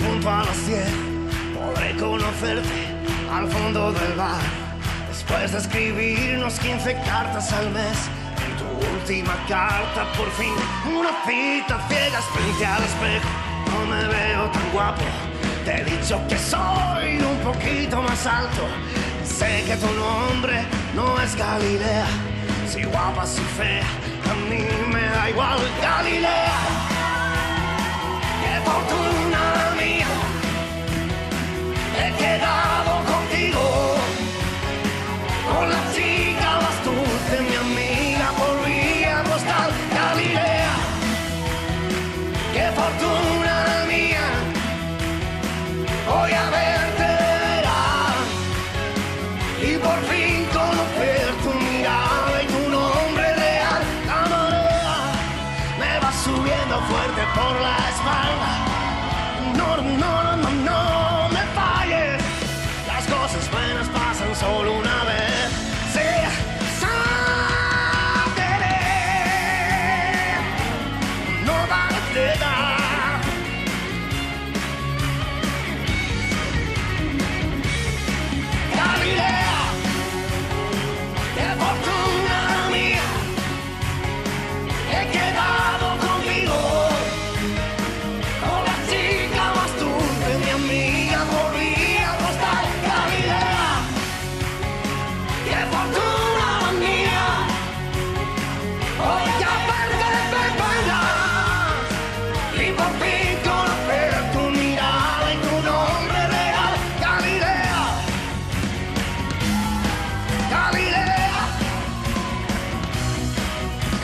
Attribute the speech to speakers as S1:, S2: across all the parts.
S1: pronto a las 10 podré conocerte al fondo del bar. Después de escribirnos 15 cartas al mes, en tu última carta por fin una cita ciegas frente al espejo. No me veo tan guapo, te he dicho que soy un poquito más alto. Sé que tu nombre no es Galilea, si guapa, si fea, a mí me da igual Galilea.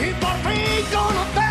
S1: y por fin conocí